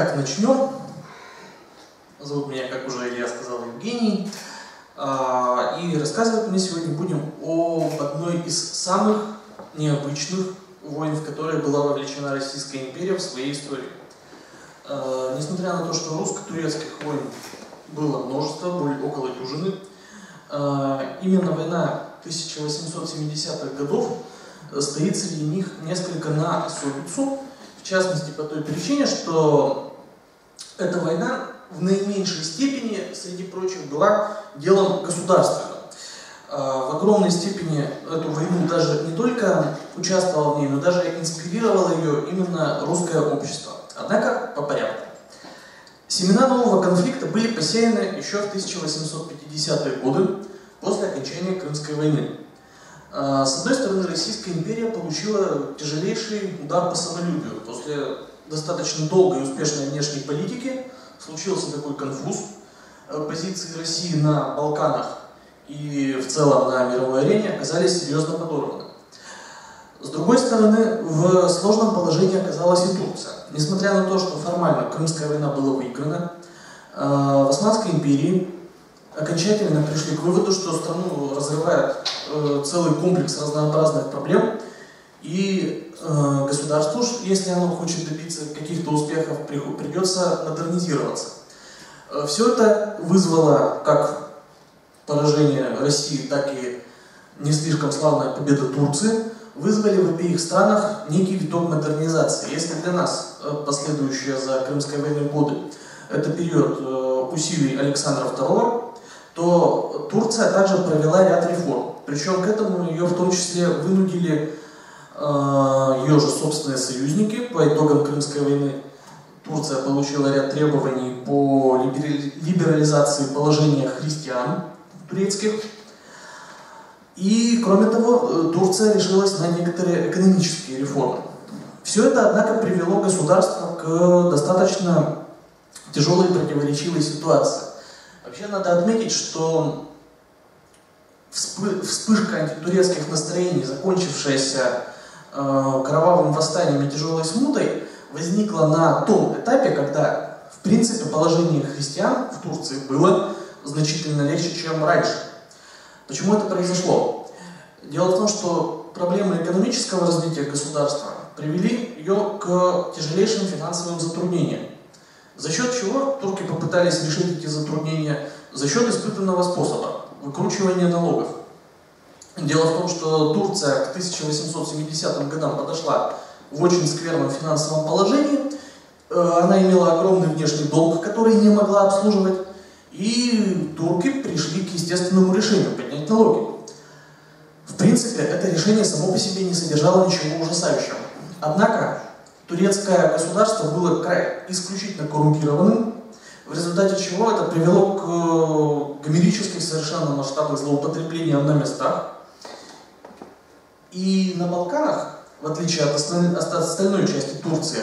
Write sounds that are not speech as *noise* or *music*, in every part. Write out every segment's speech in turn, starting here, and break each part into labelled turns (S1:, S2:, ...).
S1: Итак, начнем. Зовут меня, как уже я сказал, Евгений. А, и рассказывать мы сегодня будем об одной из самых необычных войн, в которые была вовлечена Российская империя в своей истории. А, несмотря на то, что русско-турецких войн было множество, более около дюжины, а, именно война 1870-х годов стоит среди них несколько на особицу, в частности по той причине, что эта война в наименьшей степени, среди прочих, была делом государственным. В огромной степени эту войну даже не только участвовало в ней, но даже инспирировало ее именно русское общество. Однако по порядку. Семена нового конфликта были посеяны еще в 1850-е годы после окончания Крымской войны. С одной стороны, Российская империя получила тяжелейший удар по самолюбию. После достаточно долгой и успешной внешней политики случился такой конфуз. Позиции России на Балканах и в целом на мировой арене оказались серьезно подорваны. С другой стороны, в сложном положении оказалась и Турция. Несмотря на то, что формально Крымская война была выиграна, в Османской империи окончательно пришли к выводу, что страну разрывает э, целый комплекс разнообразных проблем, и э, государству, если оно хочет добиться каких-то успехов, придется модернизироваться. Э, Все это вызвало как поражение России, так и не слишком славная победа Турции, вызвали в обеих странах некий виток модернизации. Если для нас э, последующие за Крымской войной годы это период э, усилий Александра II, то Турция также провела ряд реформ. Причем к этому ее в том числе вынудили ее же собственные союзники по итогам Крымской войны. Турция получила ряд требований по либерализации положения христиан турецких. И, кроме того, Турция решилась на некоторые экономические реформы. Все это, однако, привело государство к достаточно тяжелой и противоречивой ситуации. Вообще надо отметить, что вспышка антитурецких настроений, закончившаяся э, кровавым восстанием и тяжелой смутой, возникла на том этапе, когда, в принципе, положение христиан в Турции было значительно легче, чем раньше. Почему это произошло? Дело в том, что проблемы экономического развития государства привели ее к тяжелейшим финансовым затруднениям. За счет чего турки попытались решить эти затруднения? За счет испытанного способа – выкручивания налогов. Дело в том, что Турция к 1870 годам подошла в очень скверном финансовом положении. Э, она имела огромный внешний долг, который не могла обслуживать. И турки пришли к естественному решению – поднять налоги. В принципе, это решение само по себе не содержало ничего ужасающего. Однако, турецкое государство было край исключительно коррумпированным, в результате чего это привело к гомерической совершенно масштабных злоупотреблениям на местах. И на Балканах, в отличие от остальной, части Турции,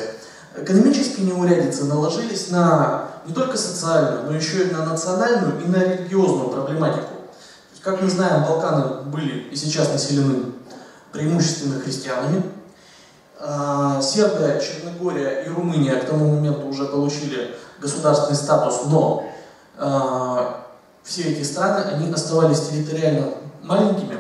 S1: экономические неурядицы наложились на не только социальную, но еще и на национальную и на религиозную проблематику. Как мы знаем, Балканы были и сейчас населены преимущественно христианами, а, Сербия, Черногория и Румыния к тому моменту уже получили государственный статус, но э, все эти страны, они оставались территориально маленькими,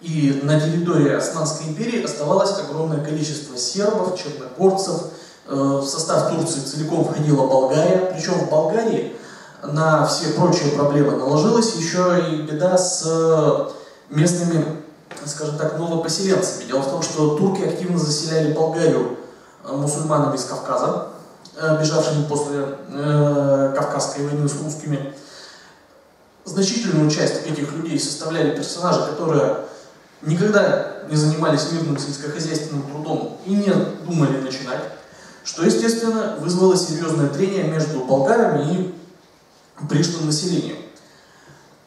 S1: и на территории Османской империи оставалось огромное количество сербов, черногорцев, э, в состав Турции целиком входила Болгария, причем в Болгарии на все прочие проблемы наложилась еще и беда с местными скажем так, новопоселенцами. Дело в том, что турки активно заселяли Болгарию э, мусульманами из Кавказа, э, бежавшими после э, Кавказской войны с русскими. Значительную часть этих людей составляли персонажи, которые никогда не занимались мирным сельскохозяйственным трудом и не думали начинать, что, естественно, вызвало серьезное трение между болгарами и пришлым населением.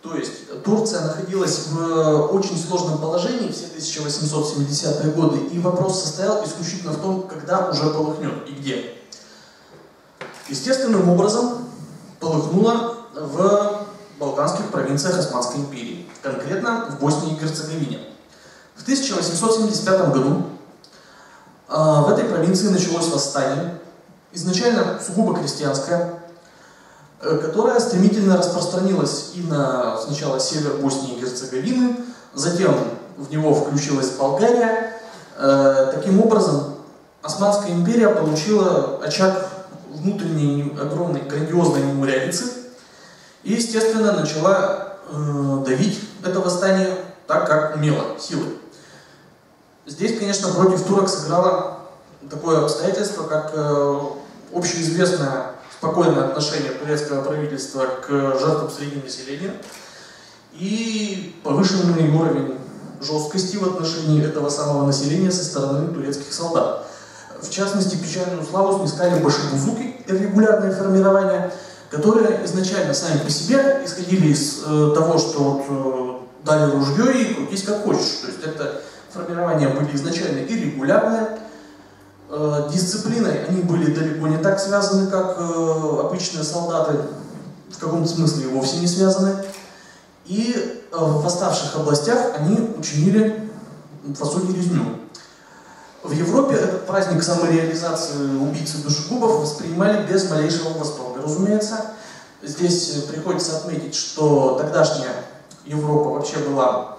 S1: То есть Турция находилась в э, очень сложном положении все 1870-е годы, и вопрос состоял исключительно в том, когда уже полыхнет и где. Естественным образом полыхнуло в балканских провинциях Османской империи, конкретно в Боснии и Герцеговине. В 1875 году э, в этой провинции началось восстание, изначально сугубо крестьянская, э, которая стремительно распространилась и на сначала север Боснии и Герцеговины, затем в него включилась Болгария. Э, таким образом, Османская империя получила очаг внутренней огромной грандиозной мемориалицы и, естественно, начала э, давить это восстание так, как умела, силой. Здесь, конечно, против турок сыграло такое обстоятельство, как э, общеизвестное спокойное отношение турецкого правительства к жертвам среднего населения и повышенный уровень жесткости в отношении этого самого населения со стороны турецких солдат. В частности, печальную славу снискали башибузуки, регулярные формирования, которые изначально сами по себе исходили из э, того, что вот, э, дали ружье и крутись как хочешь. То есть это формирования были изначально и регулярные, э, дисциплиной они были далеко не так связаны, как э, обычные солдаты, в каком-то смысле вовсе не связаны. И э, в оставших областях они учинили, по резню. В Европе этот праздник самореализации убийцы душегубов воспринимали без малейшего восторга, разумеется. Здесь приходится отметить, что тогдашняя Европа вообще была,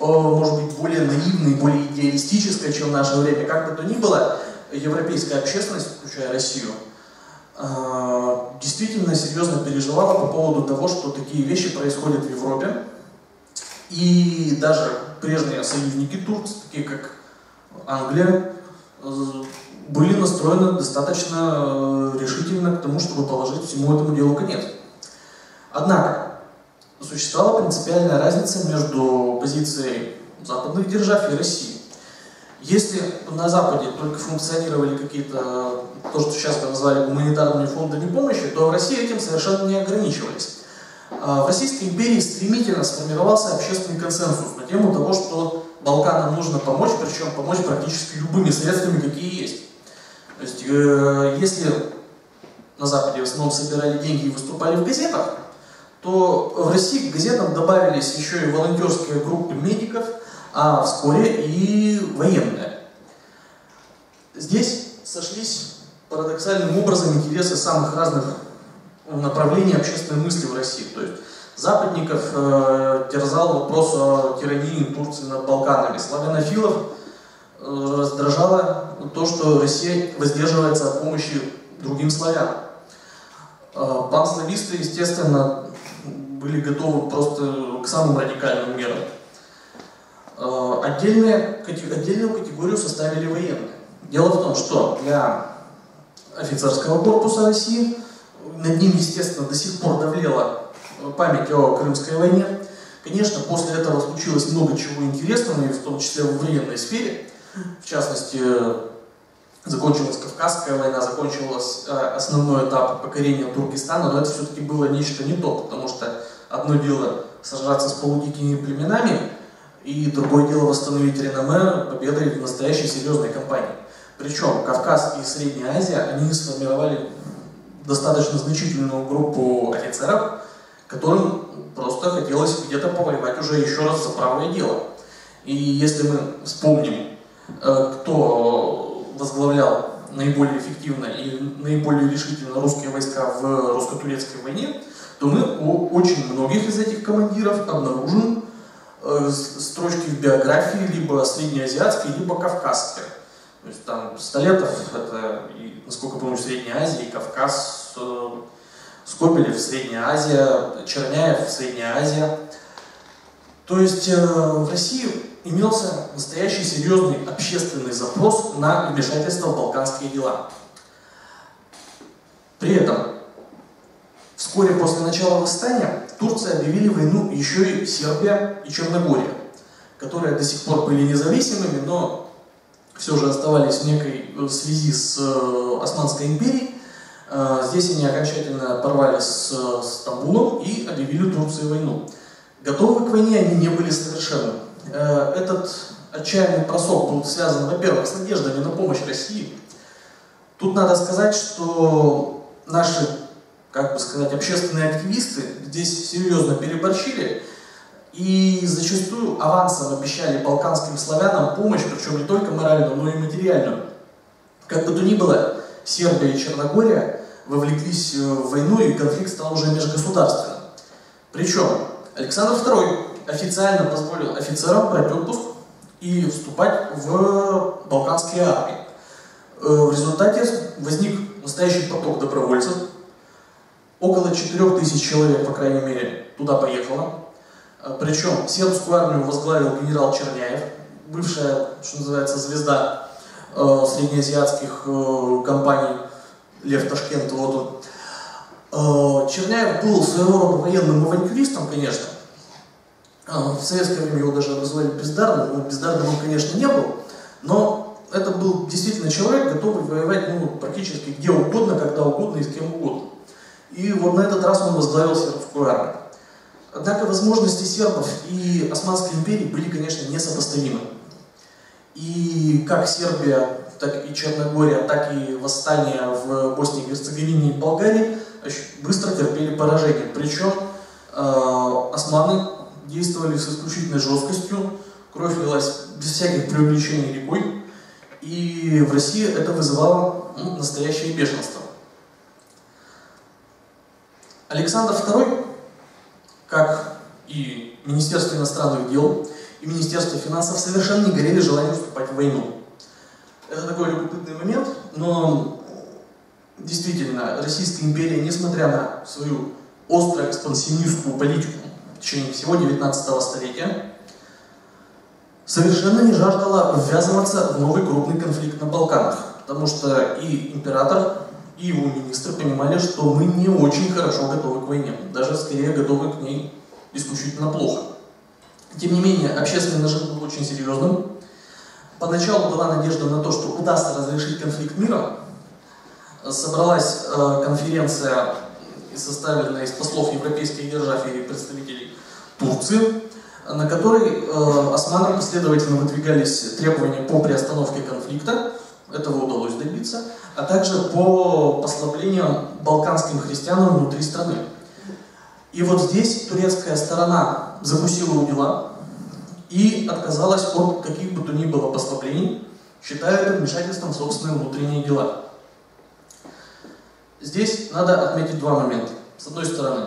S1: может быть, более наивной, более идеалистической, чем в наше время. Как бы то ни было, европейская общественность, включая Россию, а, действительно серьезно переживала по поводу того, что такие вещи происходят в Европе. И даже прежние союзники Турции, такие как Англия э, были настроены достаточно э, решительно к тому, чтобы положить всему этому делу конец. Однако, существовала принципиальная разница между позицией западных держав и России. Если на Западе только функционировали какие-то, то, что сейчас мы назвали гуманитарными фондами помощи, то в России этим совершенно не ограничивались. А в Российской империи стремительно сформировался общественный консенсус на тему того, что Балканам нужно помочь, причем помочь практически любыми средствами, какие есть. То есть, э, если на Западе в основном собирали деньги и выступали в газетах, то в России к газетам добавились еще и волонтерские группы медиков, а вскоре и военные. Здесь сошлись парадоксальным образом интересы самых разных направлений общественной мысли в России. То есть Западников э, терзал вопрос о тирании Турции над Балканами. Славянофилов э, раздражало то, что Россия воздерживается от помощи другим славянам. Э, панслависты, естественно, были готовы просто к самым радикальным мерам. Э, отдельные, отдельную категорию составили военные. Дело в том, что для офицерского корпуса России над ним, естественно, до сих пор давлела память о Крымской войне. Конечно, после этого случилось много чего интересного, и в том числе в военной сфере. В частности, закончилась Кавказская война, закончился э, основной этап покорения Туркестана, но это все-таки было нечто не то, потому что одно дело сражаться с полудикими племенами, и другое дело восстановить реноме победой в настоящей серьезной кампании. Причем Кавказ и Средняя Азия, они сформировали достаточно значительную группу офицеров, которым просто хотелось где-то повоевать уже еще раз за правое дело. И если мы вспомним, э, кто возглавлял наиболее эффективно и наиболее решительно русские войска в русско-турецкой войне, то мы у очень многих из этих командиров обнаружим э, строчки в биографии либо среднеазиатские, либо кавказские. То есть там Столетов, это, насколько помню, Средняя Азия и Кавказ, э, Скобелев, Средняя Азия, Черняев, Средняя Азия. То есть э, в России имелся настоящий серьезный общественный запрос на вмешательство в балканские дела. При этом вскоре после начала восстания Турция объявили войну еще и Сербия и Черногория, которые до сих пор были независимыми, но все же оставались в некой э, связи с э, Османской империей. А, здесь они окончательно порвали с Стамбулом и объявили Турции войну. Готовы к войне они не были совершенно. Э, этот отчаянный просок был связан, во-первых, с надеждами на помощь России. Тут надо сказать, что наши, как бы сказать, общественные активисты здесь серьезно переборщили и зачастую авансом обещали балканским славянам помощь, причем не только моральную, но и материальную. Как бы то ни было, Сербия и Черногория вовлеклись в войну, и конфликт стал уже межгосударственным. Причем Александр II официально позволил офицерам брать отпуск и вступать в балканские армии. Э, в результате возник настоящий поток добровольцев. Около 4000 человек, по крайней мере, туда поехало. Э, Причем сербскую армию возглавил генерал Черняев, бывшая, что называется, звезда э, среднеазиатских э, компаний Лев Ташкент, вот он. Э, Черняев был своего рода военным авантюристом, конечно. Э, в советское время его даже обозвали бездарным, но бездарным он, конечно, не был, но это был действительно человек, готовый воевать ну, практически где угодно, когда угодно и с кем угодно. И вот на этот раз он возглавил сербскую армию. Однако возможности сербов и Османской империи были, конечно, несопоставимы. И как Сербия, так и Черногория, так и восстания в Боснии Герцеговине и Болгарии быстро терпели поражение. Причем э, османы действовали с исключительной жесткостью, кровь лилась без всяких преувеличений рекой, и в России это вызывало ну, настоящее бешенство. Александр II, как и Министерство иностранных дел, и Министерство финансов совершенно не горели желанием вступать в войну. Это такой любопытный момент, но действительно Российская империя, несмотря на свою остро экспансионистскую политику в течение всего 19 столетия, совершенно не жаждала ввязываться в новый крупный конфликт на Балканах, потому что и император, и его министры понимали, что мы не очень хорошо готовы к войне, даже скорее готовы к ней исключительно плохо. Тем не менее, общественный нажим был очень серьезным. Поначалу была надежда на то, что удастся разрешить конфликт миром. Собралась э, конференция, составленная из послов европейских держав и представителей Турции, на которой э, османам последовательно выдвигались требования по приостановке конфликта, этого удалось добиться, а также по послаблению балканским христианам внутри страны. И вот здесь турецкая сторона запустила у дела и отказалась от каких бы то ни было послаблений, считая это вмешательством в собственные внутренние дела. Здесь надо отметить два момента. С одной стороны,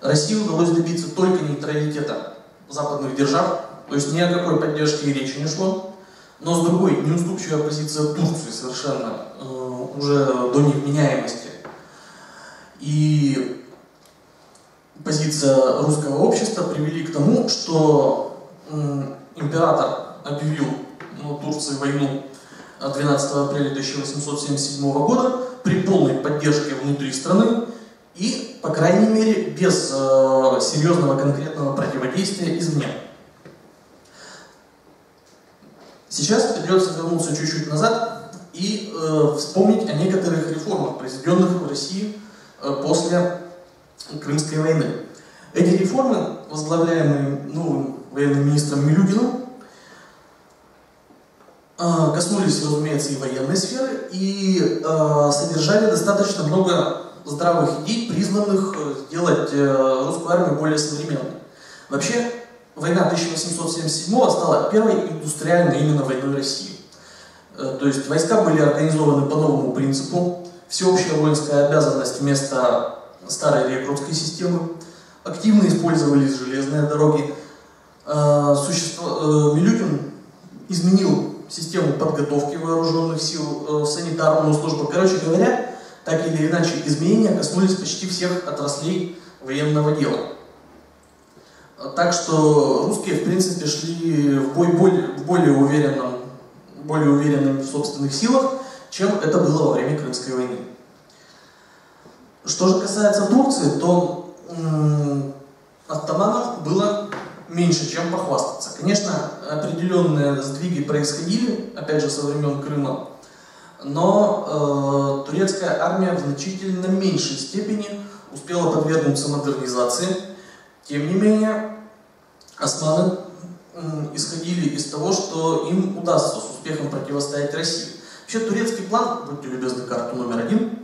S1: России удалось добиться только нейтралитета западных держав, то есть ни о какой поддержке и речи не шло, но с другой, неуступчивая позиция Турции совершенно э, уже до невменяемости. И позиция русского общества привели к тому, что э, император объявил ну, Турции войну 12 апреля 1877 года при полной поддержке внутри страны и, по крайней мере, без э, серьезного конкретного противодействия извне. Сейчас придется вернуться чуть-чуть назад и э, вспомнить о некоторых реформах, произведенных в России э, после Крымской войны. Эти реформы, возглавляемые новым военным министром Милюгиным, э, коснулись, разумеется, и военной сферы, и э, содержали достаточно много здравых идей, призванных э, сделать э, русскую армию более современной. Вообще, война 1877 стала первой индустриальной именно войной России. Э, то есть войска были организованы по новому принципу, всеобщая воинская обязанность вместо старой рекрутской системы, активно использовались железные дороги. Существо... Милютин изменил систему подготовки вооруженных сил, санитарную службу. Короче говоря, так или иначе изменения коснулись почти всех отраслей военного дела. Так что русские, в принципе, шли в бой более, более уверенном, более уверенным в собственных силах, чем это было во время Крымской войны. Что же касается Турции, то м- было меньше, чем похвастаться. Конечно, определенные сдвиги происходили, опять же, со времен Крыма, но э, турецкая армия в значительно меньшей степени успела подвергнуться модернизации. Тем не менее, османы исходили из того, что им удастся с успехом противостоять России. Вообще турецкий план, будьте любезны, карту номер один,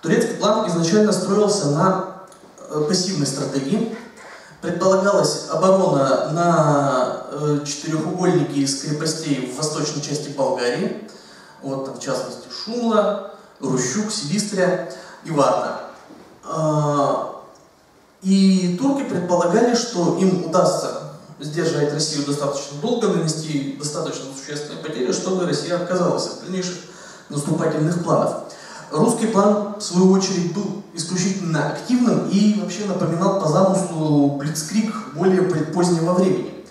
S1: турецкий план изначально строился на э, пассивной стратегии, Предполагалась оборона на э, четырехугольнике из крепостей в восточной части Болгарии, вот там в частности Шумла, Рущук, Силистрия и Варна. И турки предполагали, что им удастся сдерживать Россию достаточно долго, нанести достаточно существенные потери, чтобы Россия отказалась от дальнейших наступательных планов. Русский план, в свою очередь, был исключительно активным и вообще напоминал по замыслу Блицкрик более позднего времени.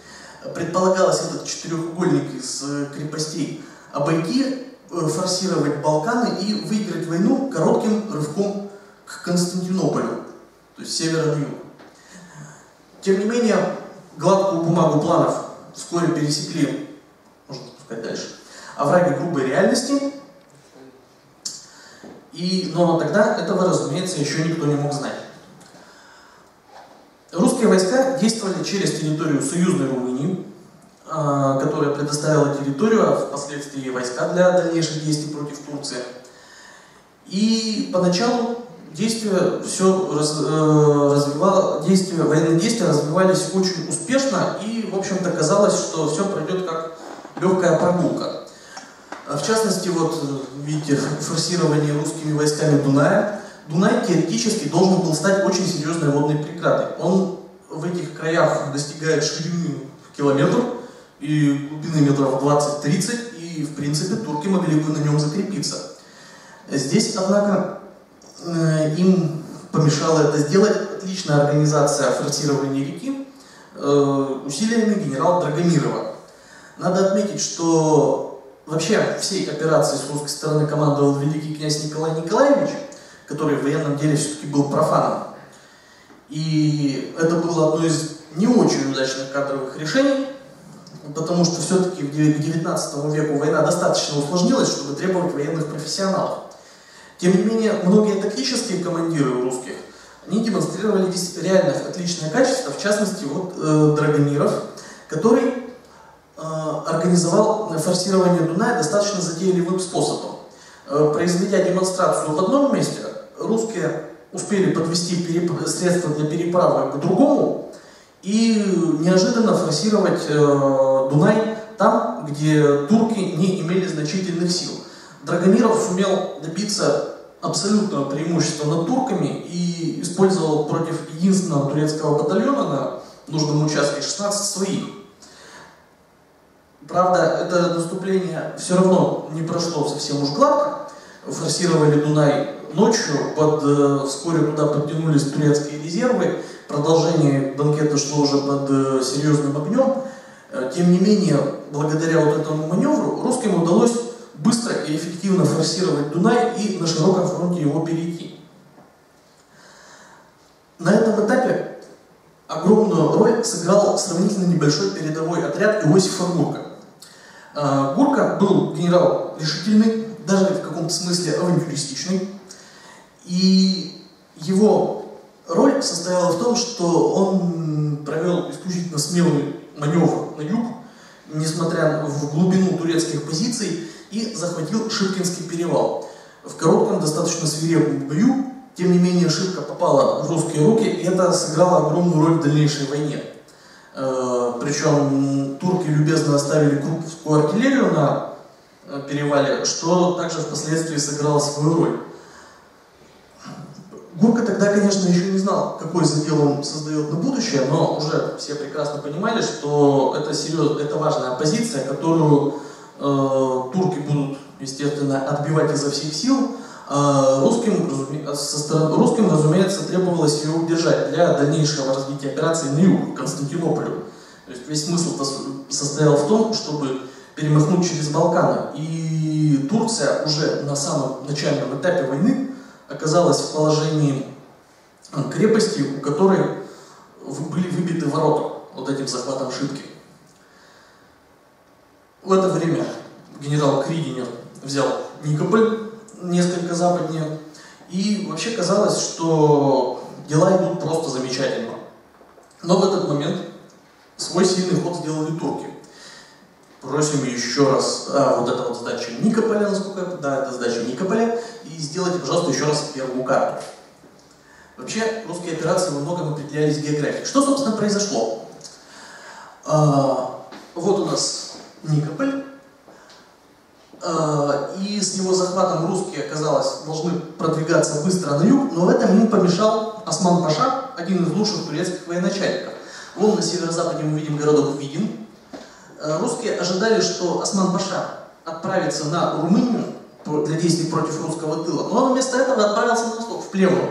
S1: Предполагалось этот четырехугольник из крепостей обойти, э, форсировать Балканы и выиграть войну коротким рывком к Константинополю, то есть севера на юг. Тем не менее, гладкую бумагу планов вскоре пересекли, можно спускать дальше, овраги грубой реальности, и, но тогда этого, разумеется, еще никто не мог знать. Русские войска действовали через территорию союзной Румынии, а, которая предоставила территорию, а впоследствии войска для дальнейших действий против Турции. И поначалу действия все раз, э, развивало, действия, военные действия развивались очень успешно, и, в общем-то, казалось, что все пройдет как легкая прогулка. А в частности, вот видите, форсирование русскими войсками Дуная. Дунай теоретически должен был стать очень серьезной водной преградой. Он в этих краях достигает ширины в километр и глубины метров 20-30, и, в принципе, турки могли бы на нем закрепиться. Здесь, однако, э, им помешала это сделать отличная организация форсирования реки э, усилиями генерала Драгомирова. Надо отметить, что Вообще, всей операции с русской стороны командовал великий князь Николай Николаевич, который в военном деле все-таки был профаном. И это было одно из не очень удачных кадровых решений, потому что все-таки к 19 веку война достаточно усложнилась, чтобы требовать военных профессионалов. Тем не менее, многие тактические командиры русских, они демонстрировали реально отличное качество, в частности, вот э, Драгомиров, который Э, организовал форсирование Дуная достаточно затейливым способом. Э, произведя демонстрацию в одном месте, русские успели подвести средства для переправы к другому и неожиданно форсировать э, Дунай там, где турки не имели значительных сил. Драгомиров сумел добиться абсолютного преимущества над турками и использовал против единственного турецкого батальона на нужном участке 16 своих. Правда, это наступление все равно не прошло совсем уж гладко. Форсировали Дунай ночью, под, э, вскоре туда подтянулись турецкие резервы. Продолжение банкета шло уже под э, серьезным огнем. Э, тем не менее, благодаря вот этому маневру, русским удалось быстро и эффективно форсировать Дунай и на широком фронте его перейти. На этом этапе огромную роль сыграл сравнительно небольшой передовой отряд Иосифа Гурка. А, Гурка был генерал решительный, даже в каком-то смысле авантюристичный. И его роль состояла в том, что он провел исключительно смелый маневр на юг, несмотря в глубину турецких позиций, и захватил Шипкинский перевал. В коротком, достаточно свирепом бою, тем не менее, Шипка попала в русские руки, и это сыграло огромную роль в дальнейшей войне. Э, Причем турки любезно оставили крупскую артиллерию на э, перевале, что также впоследствии сыграло свою роль. Гурка тогда, конечно, еще не знал, какой задел он создает на будущее, но уже все прекрасно понимали, что это, серьез, это важная позиция, которую турки будут, естественно, отбивать изо всех сил, а, русским, со стороны, русским, разумеется, требовалось ее удержать для дальнейшего развития операции на юг, Константинополю. То есть весь смысл состоял в том, чтобы перемахнуть через Балканы. И Турция уже на самом начальном этапе войны оказалась в положении а, крепости, у которой были выбиты ворота вот этим захватом Шипки. В это время генерал Кридинер взял Никополь, несколько западнее. И вообще казалось, что дела идут просто замечательно. Но в этот момент свой сильный ход сделали турки. Просим еще раз, а, вот это вот сдача Никополя, насколько я да, это сдача Никополя, и сделайте, пожалуйста, еще раз первую карту. Вообще, русские операции во многом определялись географией. Что, собственно, произошло? А, вот у нас Никополь, а, и его захватом русские, оказалось, должны продвигаться быстро на юг, но в этом им помешал Осман Паша, один из лучших турецких военачальников. Вон на северо-западе мы видим городок Видин. Э, русские ожидали, что Осман Паша отправится на Румынию для действий против русского тыла, но он вместо этого отправился на восток, в Плевну.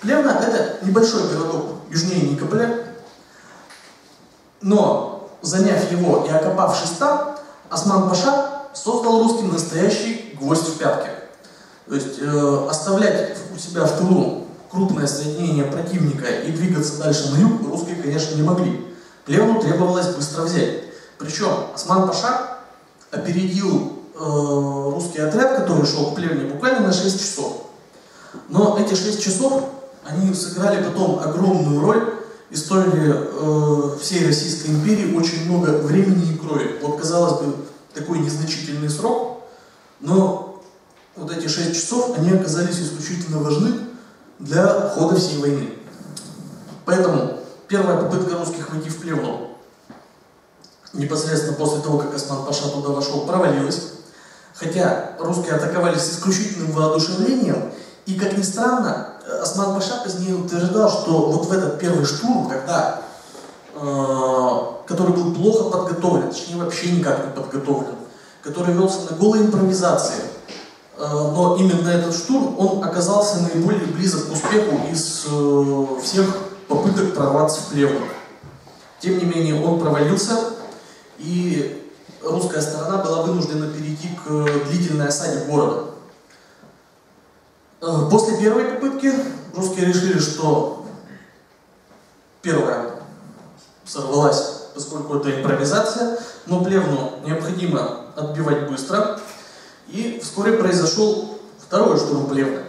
S1: Плевна – это небольшой городок южнее Никополя, но заняв его и окопавшись там, Осман Паша создал русским настоящий гвоздь в пятке. То есть э, оставлять у себя в тылу крупное соединение противника и двигаться дальше на юг русские, конечно, не могли. Плевну требовалось быстро взять. Причем Осман Паша опередил э, русский отряд, который шел к плевне буквально на 6 часов. Но эти 6 часов, они сыграли потом огромную роль истории э, всей Российской империи, очень много времени и крови. Вот, казалось бы, такой незначительный срок, но вот эти 6 часов, они оказались исключительно важны для хода всей войны. Поэтому первая попытка русских войти в Плевну непосредственно после того, как Осман Паша туда вошел, провалилась. Хотя русские атаковали с исключительным воодушевлением, и, как ни странно, Осман Паша позднее утверждал, что вот в этот первый штурм, когда, э, который был плохо подготовлен, точнее вообще никак не подготовлен, который велся на голой импровизации, э, но именно этот штурм, он оказался наиболее близок к успеху из э, всех попыток прорваться в плевну. Тем не менее, он провалился, и русская сторона была вынуждена перейти к длительной осаде города. Э, после первой попытки русские решили, что первая сорвалась, поскольку это импровизация, но плевну необходимо отбивать быстро. И вскоре произошел второй штурм плевны.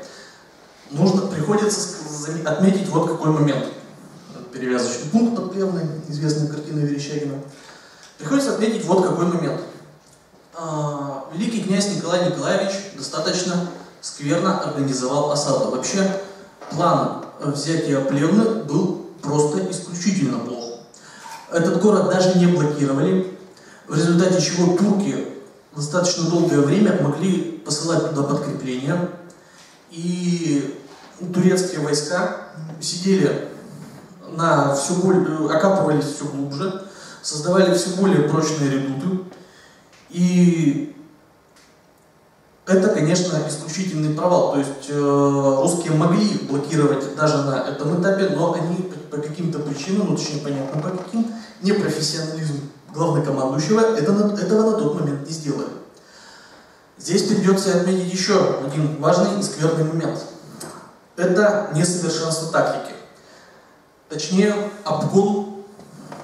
S1: Нужно, приходится отметить вот какой момент. Перевязочный пункт под плевной, известная картина Верещагина. Приходится отметить вот какой момент. А, великий князь Николай Николаевич достаточно скверно организовал осаду. Вообще, план взятия Плевны был просто исключительно плох. Этот город даже не блокировали, в результате чего турки достаточно долгое время могли посылать туда подкрепления, и турецкие войска сидели на все более, окапывались все глубже, создавали все более прочные редуты, и это, конечно, исключительный провал. То есть э, русские могли блокировать даже на этом этапе, но они по, каким-то причинам, ну точнее понятно по каким, непрофессионализм главнокомандующего это, этого на тот момент не сделали. Здесь придется отметить еще один важный и скверный момент. Это несовершенство тактики. Точнее, обгон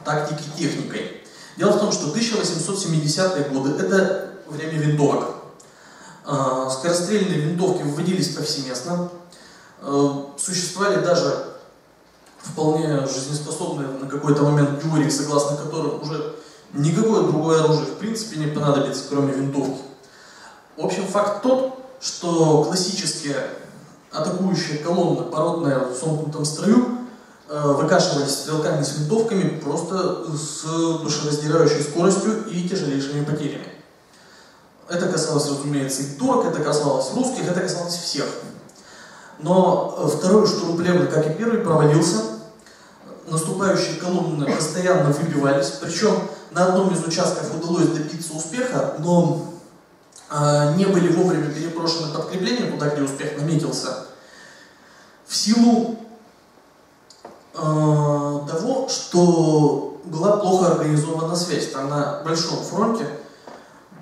S1: тактики техникой. Дело в том, что 1870-е годы – это время винтовок. А, скорострельные винтовки вводились повсеместно. А, существовали даже вполне жизнеспособные на какой-то момент теории, согласно которым уже никакое другое оружие в принципе не понадобится, кроме винтовки. В общем, факт тот, что классические атакующие колонны, породные в сомкнутом строю, а, выкашивались стрелками с винтовками просто с душераздирающей скоростью и тяжелейшими потерями. Это касалось, разумеется, и турок, это касалось русских, это касалось всех. Но э, второй штурм плевны, как и первый, провалился. Наступающие колонны постоянно выбивались, причем на одном из участков удалось добиться успеха, но э, не были вовремя переброшены подкрепления туда, где успех наметился, в силу э, того, что была плохо организована связь. Там на Большом фронте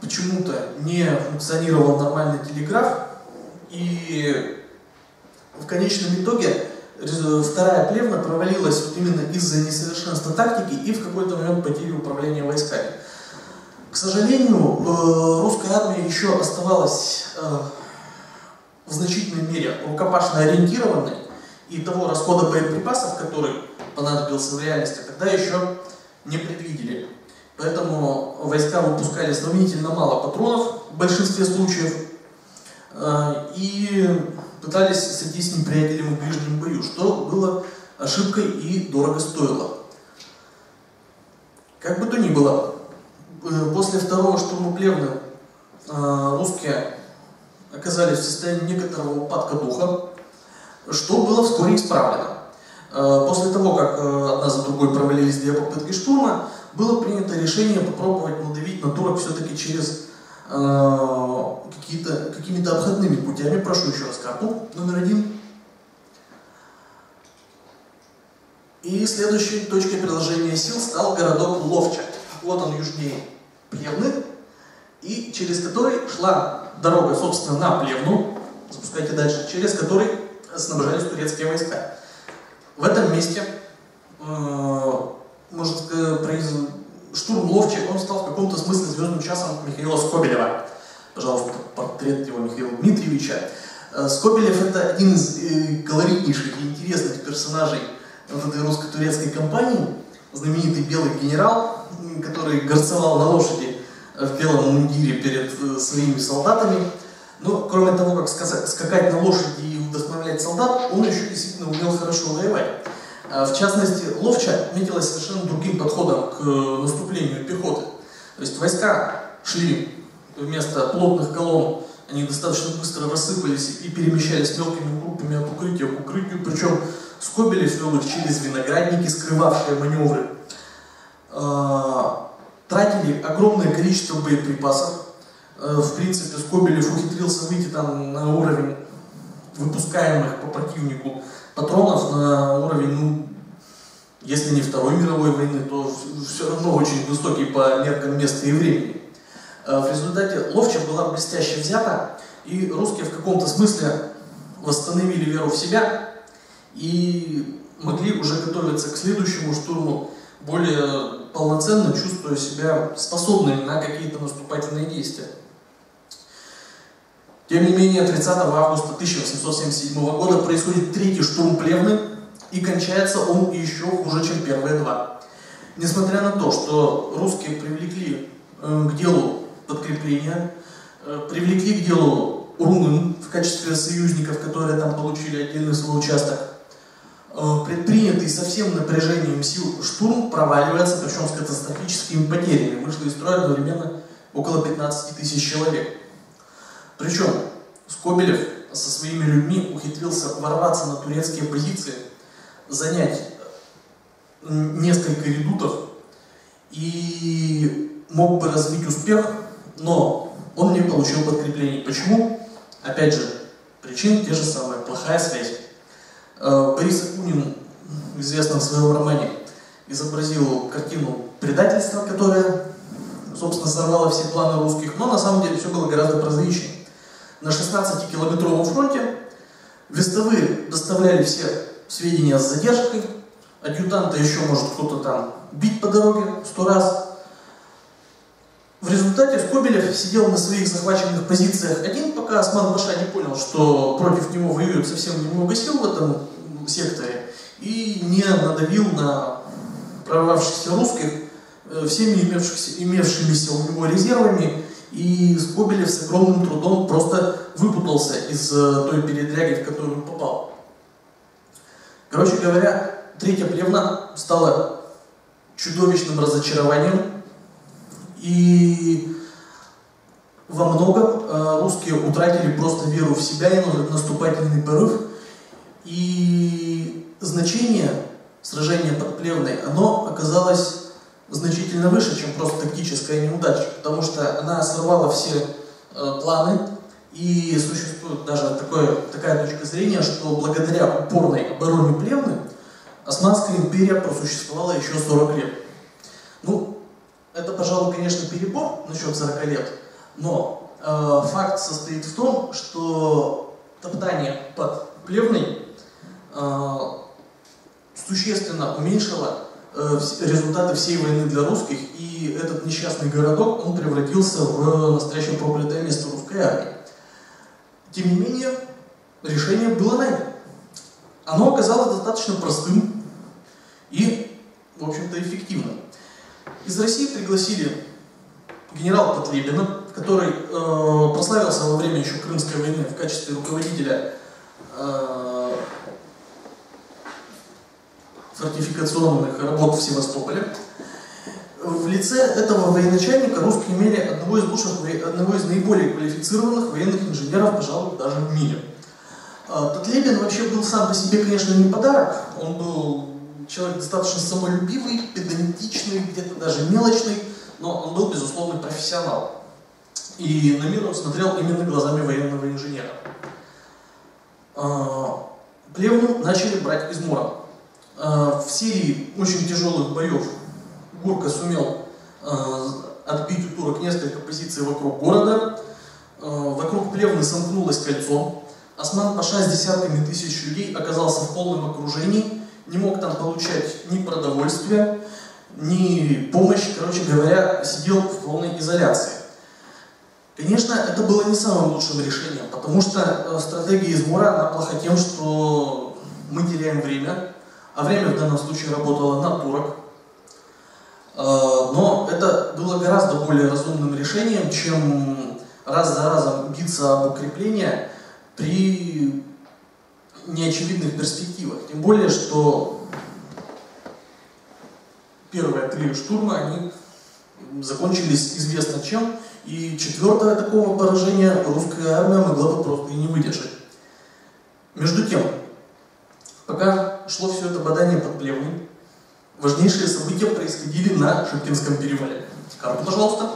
S1: почему-то не функционировал нормальный телеграф, и в конечном итоге вторая плевна провалилась вот именно из-за несовершенства тактики и в какой-то момент потери управления войсками. К сожалению, э, русская армия еще оставалась э, в значительной мере рукопашно ориентированной, и того расхода боеприпасов, который понадобился в реальности, тогда еще не предвидели. Поэтому войска выпускали сравнительно мало патронов в большинстве случаев э, и пытались сойти с неприятелем в ближнем бою, что было ошибкой и дорого стоило. Как бы то ни было, э, после второго штурма Плевны э, русские оказались в состоянии некоторого упадка духа, что было вскоре исправлено. После того, как одна за другой провалились две попытки штурма, было принято решение попробовать надавить на турок все-таки через э, какие-то, какими-то обходными путями. Прошу еще раз карту номер один. И следующей точкой приложения сил стал городок Ловча. Вот он южнее Плевны, и через который шла дорога, собственно, на Плевну, запускайте дальше, через который снабжались турецкие войска. В этом месте, э, может сказать, штурм Ловчи, он стал в каком-то смысле звездным часом Михаила Скобелева. Пожалуйста, портрет его Михаила Дмитриевича. Э, Скобелев это один из э, колоритнейших и интересных персонажей вот этой русско-турецкой компании, знаменитый белый генерал, который горцевал на лошади в белом мундире перед своими солдатами. Но кроме того, как скакать на лошади и вдохновлять солдат, он еще действительно умел хорошо воевать. А, в частности, Ловча метилась совершенно другим подходом к э, наступлению пехоты. То есть войска шли вместо плотных колонн, они достаточно быстро рассыпались и перемещались мелкими группами от укрытия к укрытию, причем Скобелев вел их через виноградники, скрывавшие маневры. А, тратили огромное количество боеприпасов, Э, в принципе, Скобелев ухитрился выйти там на уровень выпускаемых по противнику патронов на уровень, ну, если не Второй мировой войны, то все равно очень высокий по меркам места и времени. Э, в результате Ловча была блестяще взята, и русские в каком-то смысле восстановили веру в себя и могли уже готовиться к следующему штурму более полноценно, чувствуя себя способными на какие-то наступательные действия. Тем не менее, 30 августа 1877 года происходит третий штурм Плевны, и кончается он еще хуже, чем первые два. Несмотря на то, что русские привлекли э, к делу подкрепления, э, привлекли к делу румын в качестве союзников, которые там получили отдельный свой участок, э, предпринятый со всем напряжением сил штурм проваливается, причем с катастрофическими потерями. Вышло из строя одновременно около 15 тысяч человек. Причем Скобелев со своими людьми ухитрился ворваться на турецкие позиции, занять несколько редутов и мог бы развить успех, но он не получил подкреплений. Почему? Опять же, причины те же самые. Плохая связь. Э, Борис Акунин в известном своем романе изобразил картину предательства, которое, собственно, сорвало все планы русских, но на самом деле все было гораздо прозаичнее на 16-километровом фронте. Вестовые доставляли все сведения с задержкой. Адъютанта еще может кто-то там бить по дороге сто раз. В результате Скобелев сидел на своих захваченных позициях один, пока Осман Баша не понял, что против него воюют совсем немного сил в этом секторе, и не надавил на прорвавшихся русских э, всеми имевшимися у него резервами и Скобелев с огромным трудом просто выпутался из э, той передряги, в которую он попал. Короче говоря, третья плевна стала чудовищным разочарованием, и во многом э, русские утратили просто веру в себя и наступательный порыв, и значение сражения под Плевной, оно оказалось значительно выше, чем просто тактическая неудача, потому что она сорвала все э, планы, и существует даже такое, такая точка зрения, что благодаря упорной обороне Плевны Османская империя просуществовала еще 40 лет. Ну, это, пожалуй, конечно, перебор насчет 40 лет, но э, факт состоит в том, что топтание под Плевной э, существенно уменьшило результаты всей войны для русских, и этот несчастный городок, он превратился в настоящее проклятое место русской армии. Тем не менее, решение было найдено. Оно оказалось достаточно простым и, в общем-то, эффективным. Из России пригласили генерала Потлебина, который э, прославился во время еще Крымской войны в качестве руководителя фортификационных работ в Севастополе. в лице этого военачальника русские имели одного из лучших, одного из наиболее квалифицированных военных инженеров, пожалуй, даже в мире. А, Татлебин вообще был сам по себе, конечно, не подарок. Он был человек достаточно самолюбивый, педантичный, где-то даже мелочный, но он был, безусловно, профессионал. И на мир он смотрел именно глазами военного инженера. А, Плевну начали брать из мора. А, в серии очень тяжелых боев Гурка сумел отбить у турок несколько позиций вокруг города. Вокруг Плевны сомкнулось кольцо. Осман Паша с десятками тысяч людей оказался в полном окружении, не мог там получать ни продовольствия, ни помощи, короче говоря, сидел в полной изоляции. Конечно, это было не самым лучшим решением, потому что э, стратегия Измура, она плоха тем, что мы теряем время, а время в данном случае работало на турок. Э, но это было гораздо более разумным решением, чем раз за разом биться об укрепление при неочевидных перспективах. Тем более, что первые три штурма, они закончились известно чем, и четвертое такого поражения русская армия могла бы просто и не выдержать. Между тем, пока шло все это бадание под Плевной, важнейшие события происходили на Шипкинском перевале. Карту, пожалуйста.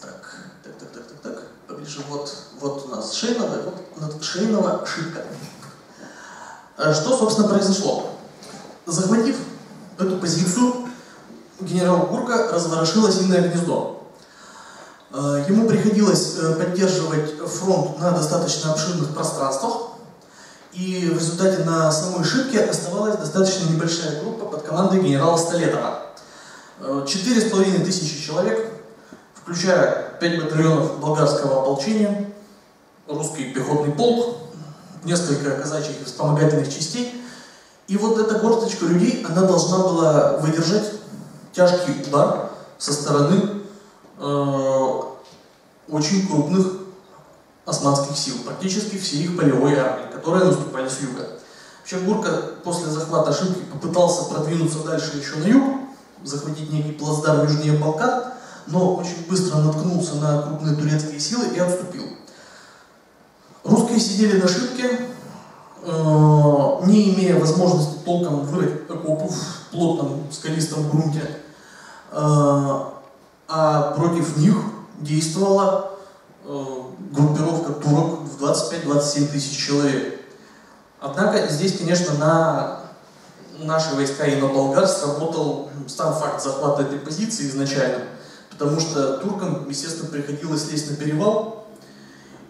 S1: Так, так, так, так, так, так. Поближе, вот, вот у нас Шейнова, вот Шейнова Шипка. А что, собственно, произошло? Захватив эту позицию генерал Гурка разворошил осиное гнездо. Э, ему приходилось э, поддерживать фронт на достаточно обширных пространствах, и в результате на самой Шибке оставалась достаточно небольшая группа под командой генерала Столетова. Э, четыре с половиной тысячи человек, включая пять батальонов болгарского ополчения, русский пехотный полк, несколько казачьих и вспомогательных частей – и вот эта горсточка людей, она должна была выдержать тяжкий удар со стороны э, очень крупных османских сил, практически всей их полевой армии, которые наступали с юга. Вообще Гурка после захвата Шимки попытался продвинуться дальше еще на юг, захватить некий плацдарм южнее Балкан, но очень быстро наткнулся на крупные турецкие силы и отступил. Русские сидели на Шибке, Э, не имея возможности толком вырыть окопы в плотном скалистом грунте, э, а против них действовала э, группировка турок в 25-27 тысяч человек. Однако здесь, конечно, на наши войска и на болгар сработал сам факт захвата этой позиции изначально, потому что туркам, естественно, приходилось лезть на перевал,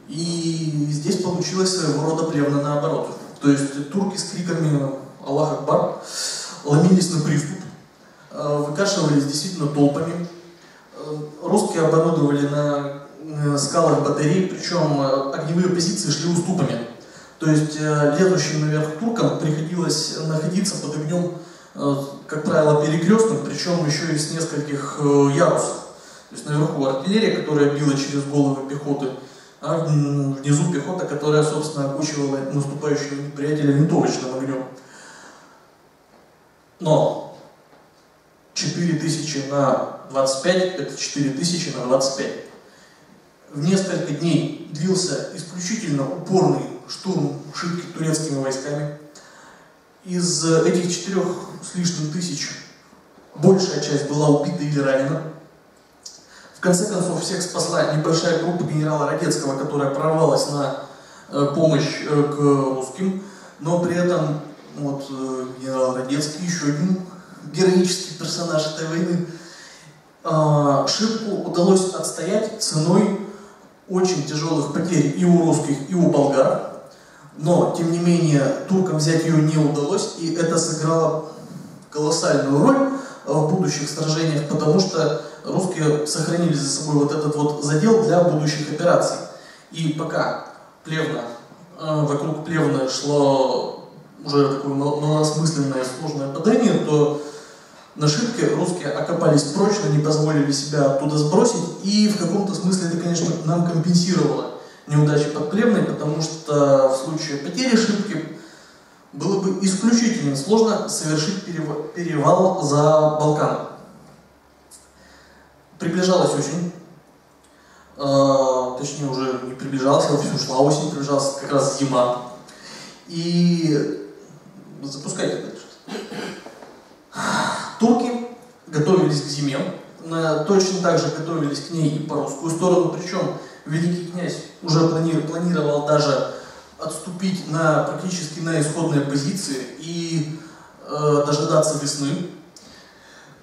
S1: и здесь получилось своего рода плевно наоборот. То есть турки с криками «Аллах Акбар» ломились на приступ, э, выкашивались действительно толпами. Э, русские оборудовали на э, скалах батарей, причем огневые позиции шли уступами. То есть лезущим наверх туркам приходилось находиться под огнем, как правило, перекрестным, причем еще и с нескольких ярусов. То есть наверху артиллерия, которая била через головы пехоты, а внизу пехота, которая, собственно, окучивала наступающего неприятеля винтовочным огнем. Но 4000 на 25 это 4000 на 25. В несколько дней длился исключительно упорный штурм Шибки турецкими войсками. Из этих четырех с лишним тысяч большая часть была убита или ранена конце концов, всех спасла небольшая группа генерала Родецкого, которая прорвалась на э, помощь э, к русским, но при этом вот, э, генерал Родецкий, еще один героический персонаж этой войны, э, Шибку удалось отстоять ценой очень тяжелых потерь и у русских, и у болгар. Но, тем не менее, туркам взять ее не удалось, и это сыграло колоссальную роль в будущих сражениях, потому что русские сохранили за собой вот этот вот задел для будущих операций. И пока Плевна, вокруг Плевны шло уже такое малосмысленное сложное падение, то на шибке русские окопались прочно, не позволили себя оттуда сбросить, и в каком-то смысле это, конечно, нам компенсировало неудачи под Плевной, потому что в случае потери шибки было бы исключительно сложно совершить перевал за Балкан. Приближалась осень, э, точнее уже не приближалась, а все шла осень, приближалась как раз зима. И запускайте дальше. Турки готовились к зиме, точно так же готовились к ней и по русскую сторону, причем великий князь уже планировал даже отступить на практически на исходные позиции и э, дожидаться весны.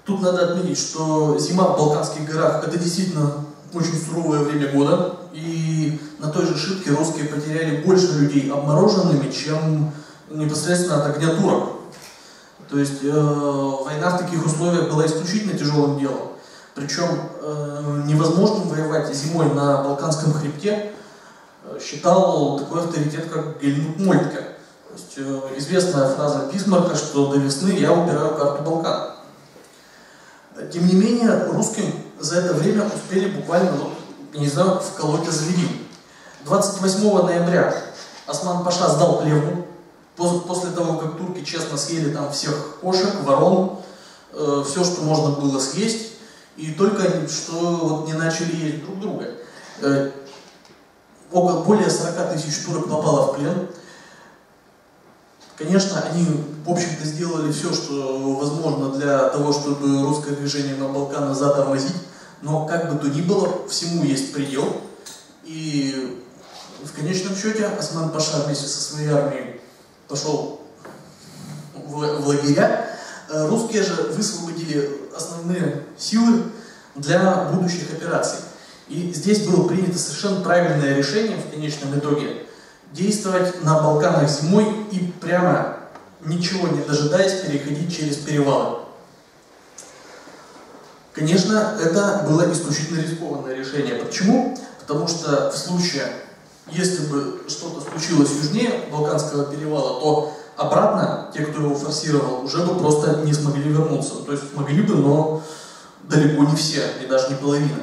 S1: Тут надо отметить, что зима в Балканских горах это действительно очень суровое время года, и на той же шибке русские потеряли больше людей обмороженными, чем непосредственно от огня турок. То есть э, война в таких условиях была исключительно тяжелым делом. Причем э, невозможным воевать зимой на Балканском хребте э, считал такой авторитет, как Гельмут Мольтке. То есть э, известная фраза Бисмарка, что до весны я убираю карту Балкан. Тем не менее, русским за это время успели буквально, ну, не знаю, вколоть озверин. 28 ноября Осман Паша сдал Плевну, после того, как турки честно съели там всех кошек, ворон, э, все, что можно было съесть, и только что вот не начали есть друг друга. Э, около более 40 тысяч турок попало в плен. Конечно, они, в общем-то, сделали все, что возможно для того, чтобы русское движение на Балканы затормозить, но как бы то ни было, всему есть предел. И в конечном счете Осман Паша вместе со своей армией пошел в, в лагеря. Э, русские же высвободили основные силы для будущих операций. И здесь было принято совершенно правильное решение в конечном итоге действовать на Балканах зимой и прямо ничего не дожидаясь переходить через перевалы. Конечно, это было исключительно рискованное решение. Почему? Потому что в случае, если бы что-то случилось южнее Балканского перевала, то обратно те, кто его форсировал, уже бы просто не смогли вернуться. То есть могли бы, но далеко не все, и даже не половина.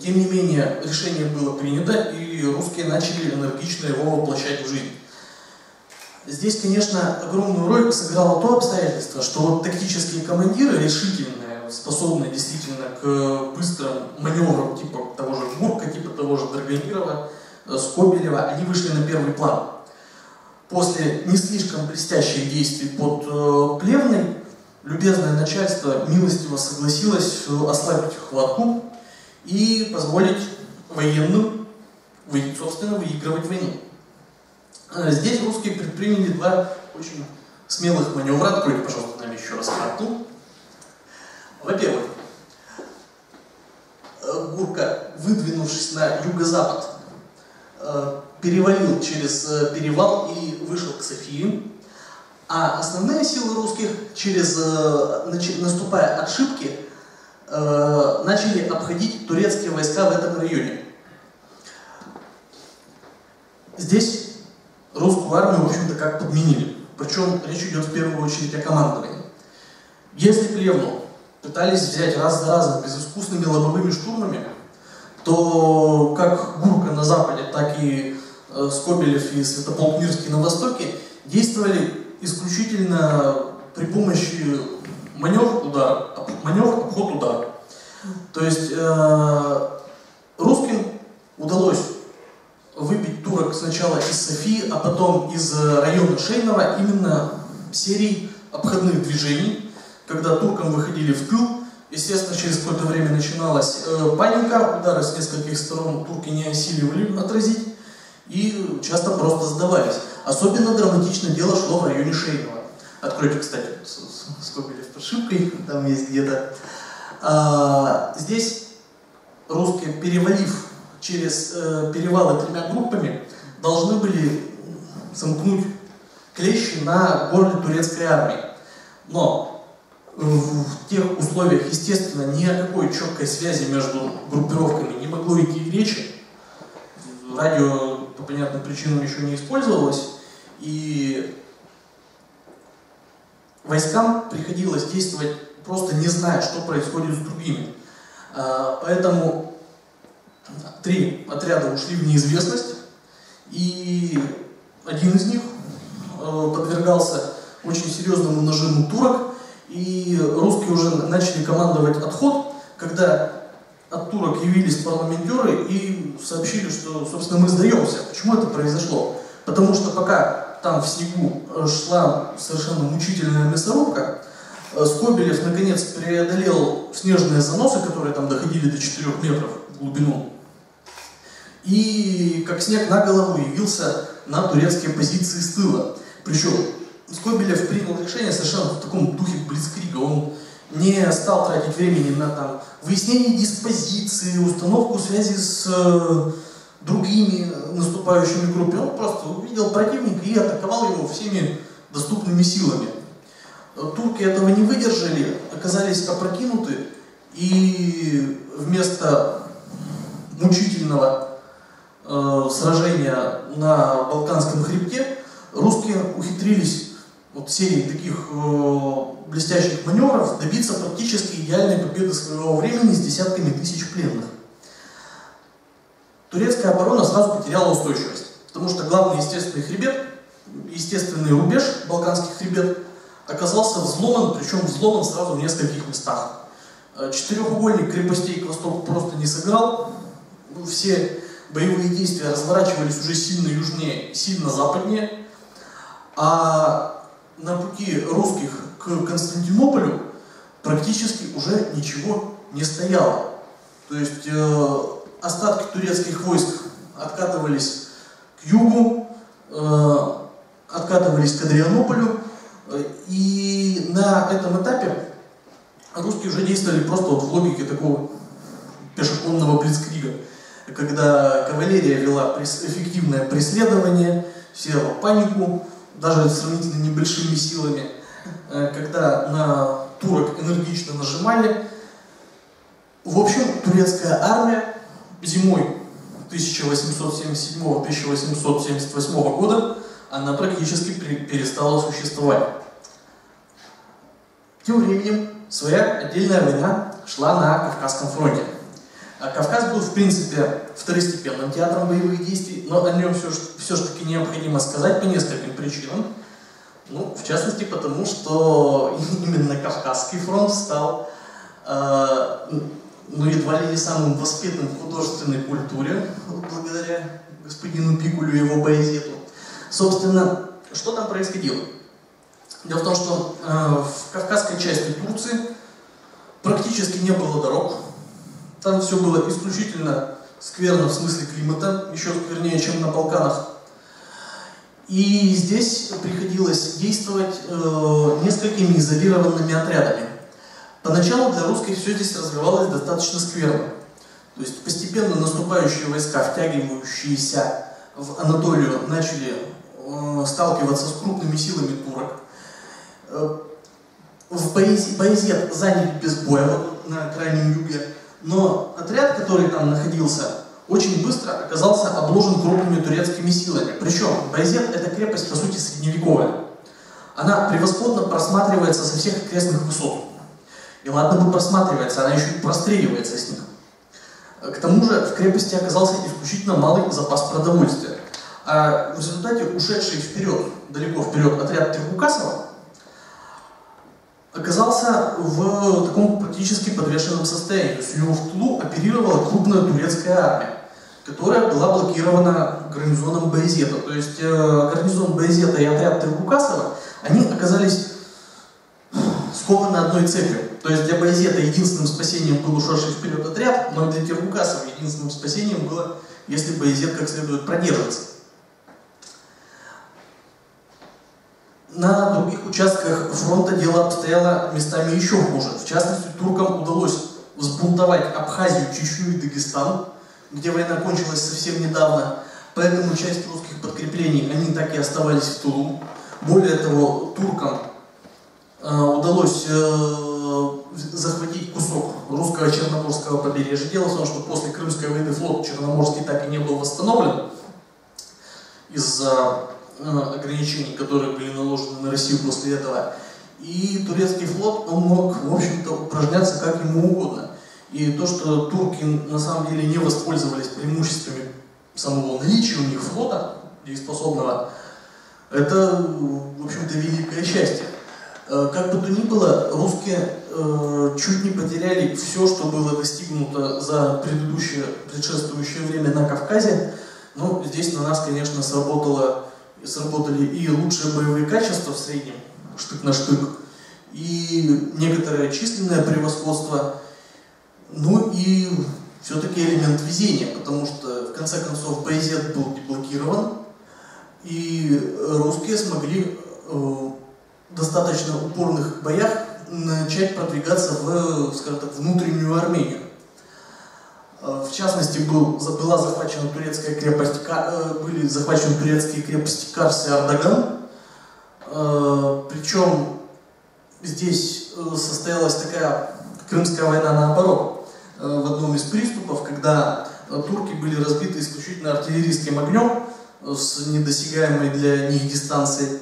S1: Тем не менее, решение было принято, и русские начали энергично его воплощать в жизнь. Здесь, конечно, огромную роль сыграло то обстоятельство, что вот тактические командиры, решительные, способные действительно к быстрым маневрам типа того же Гурка, типа того же Драгомирова, Скобелева, они вышли на первый план после не слишком блестящих действий под э, Плевной, любезное начальство милостиво согласилось э, ослабить хватку и позволить военным, собственно, выигрывать войну. Э, здесь русские предприняли два очень смелых маневра. Откройте, пожалуйста, нам еще раз карту. Во-первых, э, Гурка, выдвинувшись на юго-запад, перевалил через э, перевал и вышел к Софии. А основные силы русских, через, э, наступая от Шибки, э, начали обходить турецкие войска в этом районе. Здесь русскую армию, в общем-то, как подменили. Причем речь идет в первую очередь о командовании. Если Плевну пытались взять раз за разом безыскусными лобовыми штурмами, то как Гурка на западе, так и Э, Скобелев и Святополк Мирский на Востоке действовали исключительно при помощи маневр удар, маневр обход удар. То есть э, русским удалось выбить турок сначала из Софии, а потом из района Шейного именно серией обходных движений, когда туркам выходили в тыл. Естественно, через какое-то время начиналась э, паника, удары с нескольких сторон турки не осиливали отразить и часто просто сдавались. Особенно драматично дело шло в районе Шейного. Откройте, кстати, Скобелев с подшивкой, *laughs* там есть где-то. А, здесь русские, перевалив через э, перевалы тремя группами, должны были замкнуть клещи на горле турецкой армии. Но в тех условиях, естественно, ни о какой четкой связи между группировками не могло идти речи. Радио по понятным причинам еще не использовалось, и войскам приходилось действовать просто не зная, что происходит с другими. А, поэтому три отряда ушли в неизвестность, и один из них, э, подвергался очень серьезному нажиму турок, и русские уже начали командовать отход, когда от турок явились парламентеры и сообщили, что, собственно, мы сдаемся. Почему это произошло? Потому что пока там в снегу шла совершенно мучительная мясорубка, э, Скобелев наконец преодолел снежные заносы, которые там доходили до 4 метров в глубину, и как снег на голову явился на турецкие позиции с тыла. Причем Скобелев принял решение совершенно в таком духе блицкрига. Он не стал тратить времени на там, выяснение диспозиции, установку связи с э, другими наступающими группами. Он просто увидел противника и атаковал его всеми доступными силами. Турки этого не выдержали, оказались опрокинуты, и вместо мучительного э, сражения на Балканском хребте русские ухитрились вот серии таких э, блестящих маневров добиться практически идеальной победы своего времени с десятками тысяч пленных. Турецкая оборона сразу потеряла устойчивость, потому что главный естественный хребет, естественный рубеж, Балканский хребет, оказался взломан, причем взломан сразу в нескольких местах. Э, четырехугольник крепостей к востоку просто не сыграл, все боевые действия разворачивались уже сильно южнее, сильно западнее, а на пути русских к Константинополю практически уже ничего не стояло. То есть э, остатки турецких войск откатывались к югу, э, откатывались к Адрианополю, э, и на этом этапе русские уже действовали просто вот в логике такого пешеходного блицкрига, когда кавалерия вела эффективное преследование, села панику, даже сравнительно небольшими силами, э, когда на турок энергично нажимали. В общем, турецкая армия зимой 1877-1878 года она практически перестала существовать. Тем временем своя отдельная война шла на Кавказском фронте. А Кавказ был, в принципе, второстепенным театром боевых действий, но о нем все, все же таки необходимо сказать по нескольким причинам. Ну, в частности, потому что *laughs* именно Кавказский фронт стал э, ну, едва ли не самым воспетым в художественной культуре, благодаря господину Пикулю и его Боязету. Собственно, что там происходило? Дело в том, что э, в кавказской части Турции практически не было дорог, там все было исключительно скверно в смысле климата, еще сквернее, чем на Балканах. И здесь приходилось действовать э, несколькими изолированными отрядами. Поначалу для русских все здесь развивалось достаточно скверно. То есть постепенно наступающие войска, втягивающиеся в Анатолию, начали э, сталкиваться с крупными силами турок. Э, в Боязет заняли без боя на крайнем юге но отряд, который там находился, очень быстро оказался обложен крупными турецкими силами. Причем Байзет – это крепость, по сути, средневековая. Она превосходно просматривается со всех окрестных высот. И ладно бы просматривается, она еще и простреливается с них. К тому же в крепости оказался исключительно малый запас продовольствия. А в результате ушедший вперед, далеко вперед отряд Трехукасова оказался в таком практически подвешенном состоянии. То есть у него в тылу оперировала крупная турецкая армия, которая была блокирована гарнизоном Баязета. То есть э, гарнизон Баязета и отряд Требукасова, они оказались скованы одной цепью. То есть для Баязета единственным спасением был ушедший вперед отряд, но для Тербукасова единственным спасением было, если Баязет как следует продержится. На других участках фронта дело обстояло местами еще хуже. В частности, туркам удалось взбунтовать Абхазию, Чечню и Дагестан, где война кончилась совсем недавно. Поэтому часть русских подкреплений, они так и оставались в Тулу. Более того, туркам э, удалось э, захватить кусок русского Черноморского побережья. Дело в том, что после Крымской войны флот Черноморский так и не был восстановлен из-за ограничений, которые были наложены на Россию после этого. И турецкий флот, он мог, в общем-то, упражняться как ему угодно. И то, что турки на самом деле не воспользовались преимуществами самого наличия у них флота, дееспособного, Это, в общем-то, великое счастье. Э, как бы то ни было, русские э, чуть не потеряли все, что было достигнуто за предыдущее, предшествующее время на Кавказе. Но здесь на нас, конечно, сработало, сработали и лучшие боевые качества в среднем, штык на штык, и некоторое численное превосходство, ну и все-таки элемент везения, потому что, в конце концов, Байзет был деблокирован, и русские смогли э, достаточно упорных боях начать продвигаться в, скажем так, внутреннюю Армению. Э, в частности, был, была захвачена турецкая крепость, э, были захвачены турецкие крепости Карс и Ардаган. Э, Причем здесь состоялась такая Крымская война наоборот. В одном из приступов, когда турки были разбиты исключительно артиллерийским огнем с недосягаемой для них дистанцией,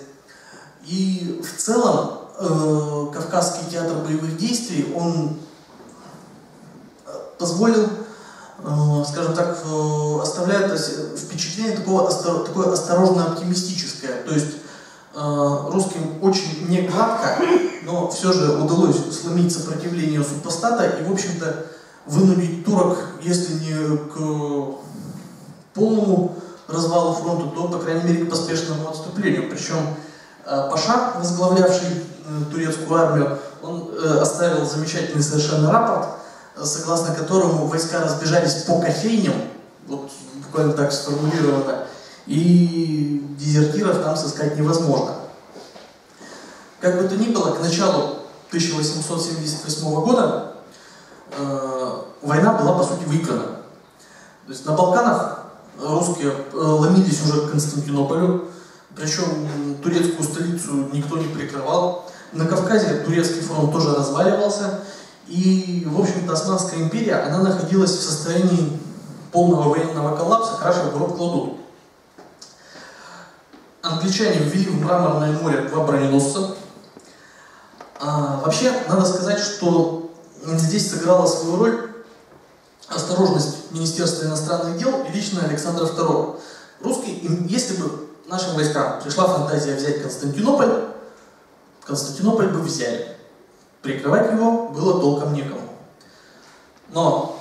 S1: и в целом Кавказский театр боевых действий, он позволил, скажем так, э, оставляет впечатление такого, такое осторожно-оптимистическое. То есть э, русским очень не гладко, но все же удалось сломить сопротивление супостата и, в общем-то, вынудить турок, если не к полному развалу фронта, то, по крайней мере, к поспешному отступлению. Причем Э, Паша, возглавлявший э, турецкую армию, он э, оставил замечательный совершенно рапорт, согласно которому войска разбежались по кофейням, вот буквально так сформулировано, и дезертиров там сыскать невозможно. Как бы то ни было, к началу 1878 года э, война была по сути выиграна. То есть на Балканах русские э, ломились уже к Константинополю, причем турецкую столицу никто не прикрывал. На Кавказе турецкий фронт тоже разваливался. И, в общем-то, Османская империя, она находилась в состоянии полного военного коллапса, краше в гроб кладут. Англичане ввели в Мраморное море два броненосца. А, вообще, надо сказать, что здесь сыграла свою роль осторожность Министерства иностранных дел и лично Александра II. Русский, если бы нашим войскам пришла фантазия взять Константинополь, Константинополь бы взяли. Прикрывать его было толком некому. Но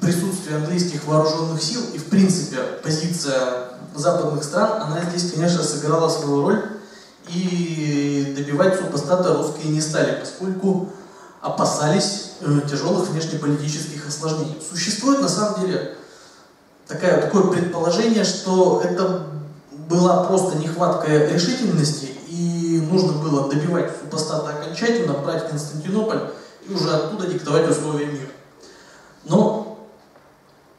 S1: присутствие английских вооруженных сил и, в принципе, позиция западных стран, она здесь, конечно, сыграла свою роль. И добивать супостата русские не стали, поскольку опасались э, тяжелых внешнеполитических осложнений. Существует, на самом деле, такое, такое предположение, что это была просто нехватка решительности, и нужно было добивать супостата окончательно, брать Константинополь и уже оттуда диктовать условия мира. Но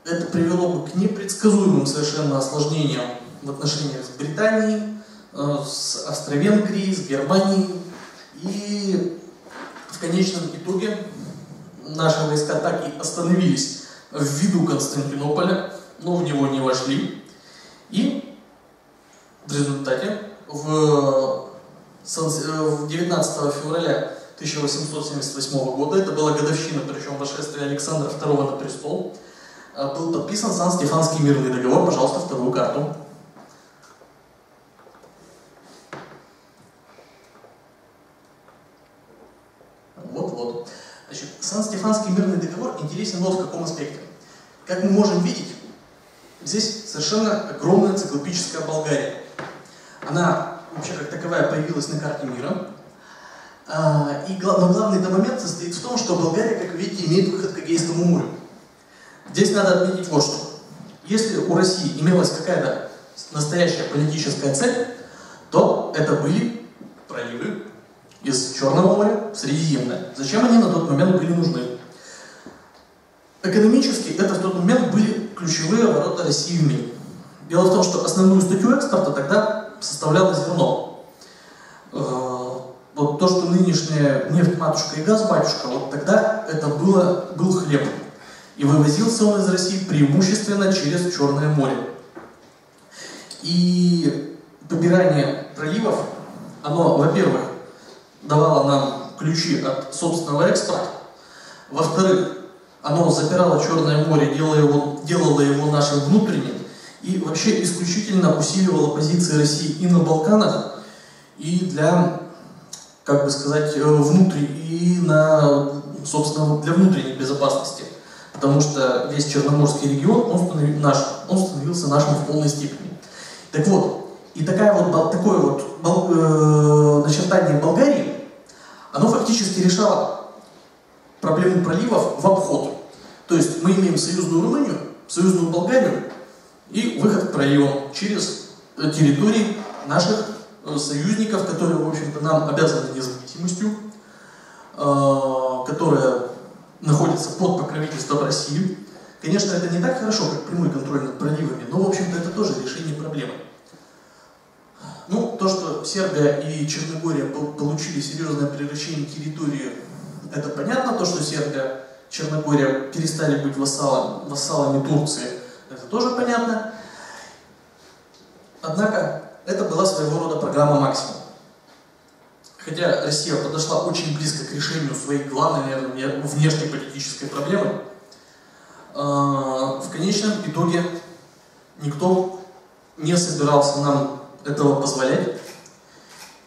S1: это привело бы к непредсказуемым совершенно осложнениям в отношениях с Британией, э, с Австро-Венгрией, с Германией. И в конечном итоге наши войска так и остановились в виду Константинополя, но в него не вошли. И в результате в 19 февраля 1878 года, это была годовщина, причем вошествия Александра II на престол, э, был подписан Сан-Стефанский мирный договор. Пожалуйста, вторую карту. Вот-вот. Значит, Сан-Стефанский мирный договор интересен вот в каком аспекте. Как мы можем видеть, здесь совершенно огромная циклопическая Болгария. Она вообще как таковая появилась на карте мира. А, и, но главный момент состоит в том, что Болгария, как видите, имеет выход к Эгейскому морю. Здесь надо отметить вот что. Если у России имелась какая-то настоящая политическая цель, то это были проливы из Черного моря в Средиземное. Зачем они на тот момент были нужны? Экономически это в тот момент были ключевые ворота России в мире. Дело в том, что основную статью экспорта тогда составляло зерно. Э, вот то, что нынешняя нефть матушка и газ батюшка, вот тогда это было, был хлеб. И вывозился он из России преимущественно через Черное море. И побирание проливов, оно, во-первых, давало нам ключи от собственного экспорта, во-вторых, оно запирало Черное море, делало его, делало его нашим внутренним, и вообще исключительно усиливала позиции России и на Балканах, и для, как бы сказать, э, внутри, и на, собственно, для внутренней безопасности. Потому что весь Черноморский регион, он, становился, наш, он становился нашим в полной степени. Так вот, и такая вот, такое вот бол, э, начертание Болгарии, оно фактически решало проблему проливов в обход. То есть мы имеем союзную Румынию, союзную Болгарию и выход к проливам через э, территории наших э, союзников, которые, в общем-то, нам обязаны независимостью, э, которая находится под покровительством России. Конечно, это не так хорошо, как прямой контроль над проливами, но, в общем-то, это тоже решение проблемы. Ну, то, что Сербия и Черногория получили серьезное превращение территории, это понятно. То, что Сербия, Черногория перестали быть вассалами, вассалами Турции, тоже понятно. Однако, это была своего рода программа «Максимум». Хотя Россия подошла очень близко к решению своей главной, наверное, внешнеполитической проблемы, а, в конечном итоге никто не собирался нам этого позволять.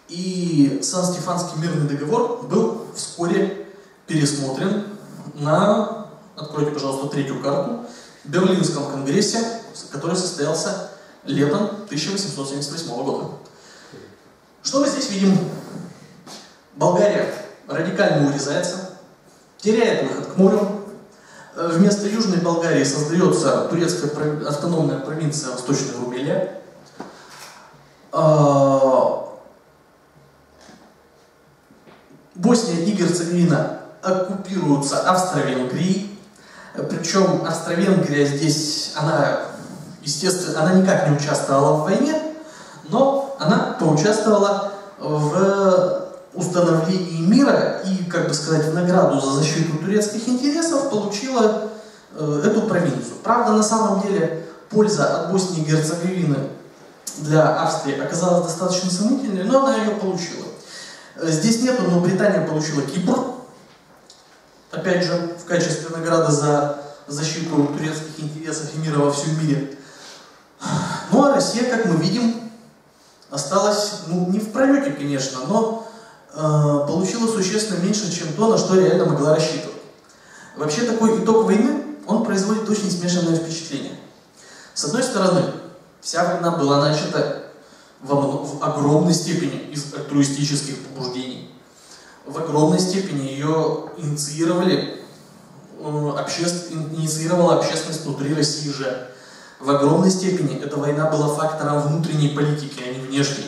S1: И Сан-Стефанский мирный договор был вскоре пересмотрен на, откройте, пожалуйста, третью карту, Берлинском конгрессе, который состоялся летом 1878 года. Что мы здесь видим? Болгария радикально урезается, теряет выход к морю. Вместо Южной Болгарии создается турецкая автономная провинция Восточная Румелия. А, Босния и Герцеговина оккупируются Австро-Венгрией, причем Австро-Венгрия здесь, она, естественно, она никак не участвовала в войне, но она поучаствовала в установлении мира и, как бы сказать, в награду за защиту турецких интересов получила э, эту провинцию. Правда, на самом деле, польза от Боснии и Герцеговины для Австрии оказалась достаточно сомнительной, но она ее получила. Э, здесь нету, но Британия получила Кипр, опять же, в качестве награды за защиту турецких интересов и мира во всем мире. Ну а Россия, как мы видим, осталась, ну, не в пролете, конечно, но э, получила существенно меньше, чем то, на что реально могла рассчитывать. Вообще такой итог войны, он производит очень смешанное впечатление. С одной стороны, Вся война была начата в, в огромной степени из альтруистических побуждений. В огромной степени ее инициировали, э, обществ, инициировала общественность внутри России же. В огромной степени эта война была фактором внутренней политики, а не внешней.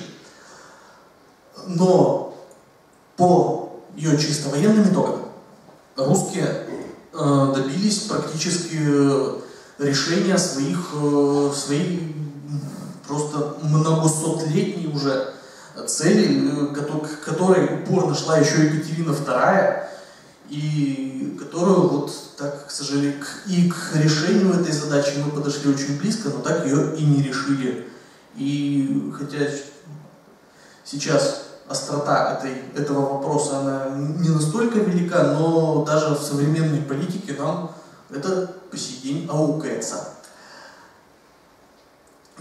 S1: Но по ее чисто военным итогам русские э, добились практически решения своих, э, своей просто многосотлетней уже цели, э, к которой упорно шла еще Екатерина II, и которую вот так, к сожалению, и к решению этой задачи мы подошли очень близко, но так ее и не решили. И хотя сейчас острота этой, этого вопроса, она не настолько велика, но даже в современной политике нам это по сей день аукается.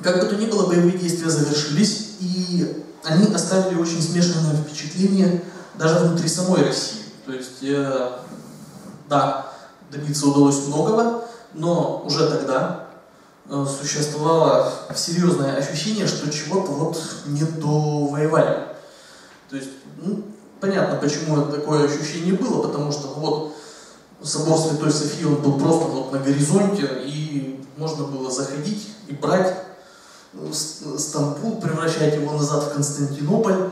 S1: Как бы то ни было, боевые действия завершились, и они оставили очень смешанное впечатление даже внутри самой России. То есть, э, да, добиться удалось многого, но уже тогда э, существовало серьезное ощущение, что чего-то вот не довоевали. То есть, ну, понятно, почему такое ощущение было, потому что вот собор Святой Софии, он был просто вот на горизонте, и можно было заходить и брать Стамбул, превращать его назад в Константинополь.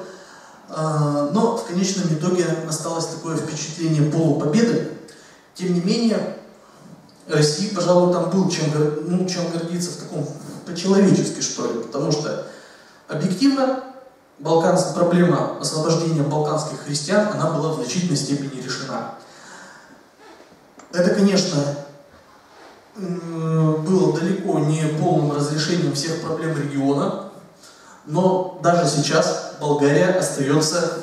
S1: А, но в конечном итоге осталось такое впечатление полупобеды. Тем не менее, России, пожалуй, там был чем, ну, чем гордиться в таком по-человечески, что ли, потому что объективно балканская проблема освобождения балканских христиан, она была в значительной степени решена. Это, конечно, было далеко не полным разрешением всех проблем региона, но даже сейчас Болгария остается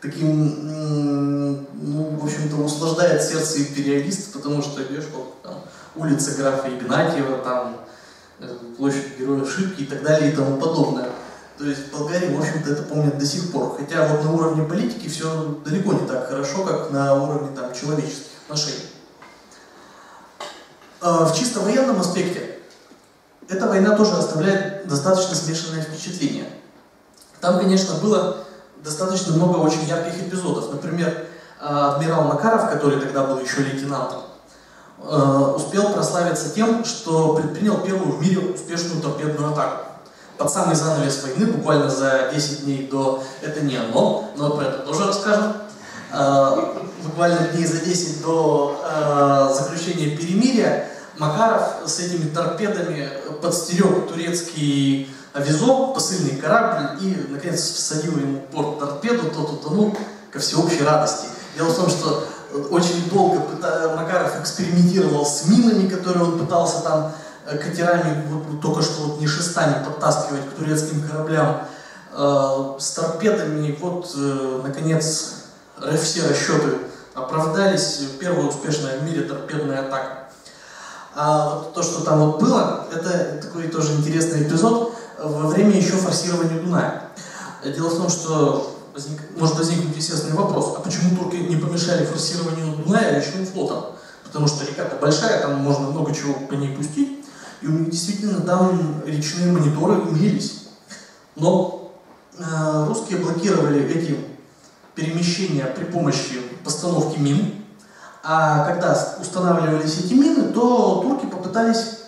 S1: таким, ну, в общем-то, услаждает сердце империалистов, потому что идешь по там, улице графа Игнатьева, там площадь Героя Шибки и так далее и тому подобное. То есть в Болгарии, в общем-то, это помнят до сих пор. Хотя вот на уровне политики все далеко не так хорошо, как на уровне там, человеческих отношений. А, в чисто военном аспекте эта война тоже оставляет достаточно смешанное впечатление. Там, конечно, было достаточно много очень ярких эпизодов. Например, а, адмирал Макаров, который тогда был еще лейтенантом, а, успел прославиться тем, что предпринял первую в мире успешную торпедную атаку под самый занавес войны, буквально за 10 дней до, это не оно, но про это тоже расскажем, э, буквально дней за 10 до э, заключения перемирия, Макаров с этими торпедами подстерег турецкий везок, посыльный корабль, и, наконец, всадил ему порт торпеду, тот утонул ко всеобщей радости. Дело в том, что очень долго Макаров экспериментировал с минами, которые он пытался там Э, катерами, вот, только что вот не шестами подтаскивать к турецким кораблям, э, с торпедами. Вот, э, наконец, все расчеты оправдались. Первая успешная в мире торпедная атака. А то, что там вот было, это такой тоже интересный эпизод во время еще форсирования Дуная. Дело в том, что возник, может возникнуть естественный вопрос, а почему турки не помешали форсированию Дуная речным флотом? Потому что река-то большая, там можно много чего по ней пустить. И у них действительно там речные мониторы имелись. Но э, русские блокировали эти перемещения при помощи постановки мин. А когда устанавливались эти мины, то турки попытались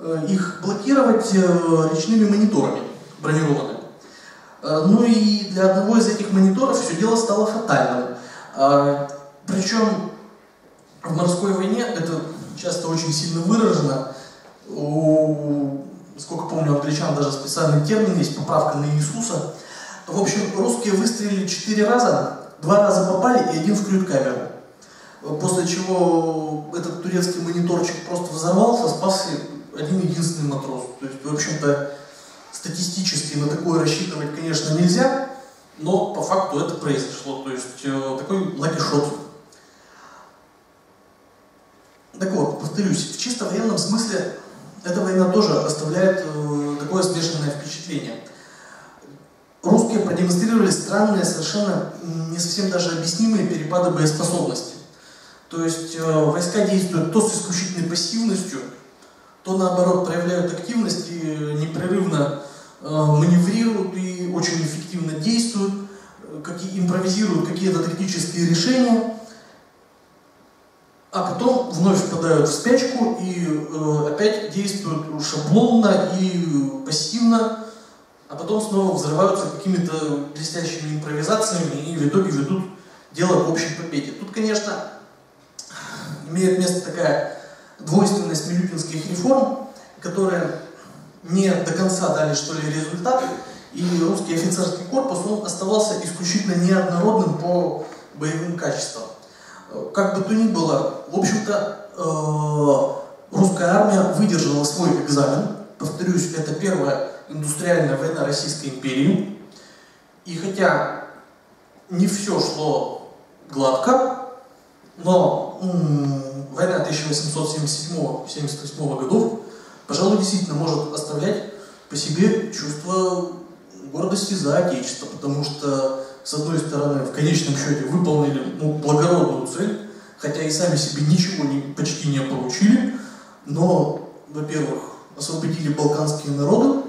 S1: э, их блокировать э, речными мониторами бронированными. Э, ну и для одного из этих мониторов все дело стало фатальным. Причем в морской войне это часто очень сильно выражено у, сколько помню, у англичан даже специальный термин есть, поправка на Иисуса. В общем, русские выстрелили четыре раза, два раза попали и один в крют-камеру. После чего этот турецкий мониторчик просто взорвался, спасся один единственный матрос. То есть, в общем-то, статистически на такое рассчитывать, конечно, нельзя, но по факту это произошло. То есть, э, такой лакишот. Так вот, повторюсь, в чисто военном смысле эта война тоже оставляет э, такое смешанное впечатление. Русские продемонстрировали странные, совершенно не совсем даже объяснимые перепады боеспособности. То есть э, войска действуют то с исключительной пассивностью, то наоборот проявляют активность и непрерывно э, маневрируют и очень эффективно действуют, какие, импровизируют какие-то тактические решения а потом вновь впадают в спячку и э, опять действуют шаблонно и пассивно, а потом снова взрываются какими-то блестящими импровизациями и в итоге ведут дело к общей победе. Тут, конечно, имеет место такая двойственность милютинских реформ, которые не до конца дали, что ли, результаты, и русский офицерский корпус, он оставался исключительно неоднородным по боевым качествам. Как бы то ни было, в общем-то, э, русская армия выдержала свой экзамен. Повторюсь, это первая индустриальная война Российской империи. И хотя не все шло гладко, но война 1877-78 годов, пожалуй, действительно может оставлять по себе чувство гордости за Отечество, потому что с одной стороны, в конечном счете выполнили ну, благородную цель, хотя и сами себе ничего не, почти не получили, но, во-первых, освободили балканские народы,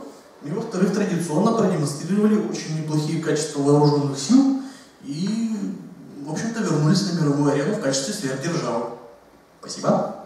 S1: и, во-вторых, традиционно продемонстрировали очень неплохие качества вооруженных сил и, в общем-то, вернулись на мировую арену в качестве сверхдержавы. Спасибо.